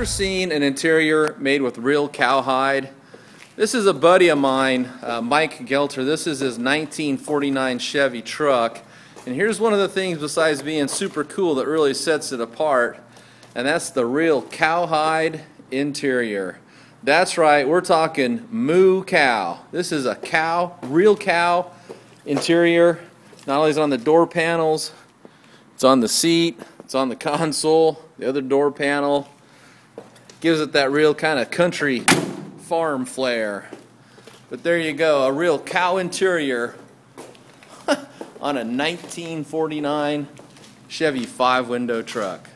ever seen an interior made with real cowhide? This is a buddy of mine, uh, Mike Gelter. This is his 1949 Chevy truck. And here's one of the things besides being super cool that really sets it apart, and that's the real cowhide interior. That's right, we're talking moo cow. This is a cow, real cow interior. Not only is it on the door panels, it's on the seat, it's on the console, the other door panel. Gives it that real kind of country farm flair. But there you go, a real cow interior on a 1949 Chevy five window truck.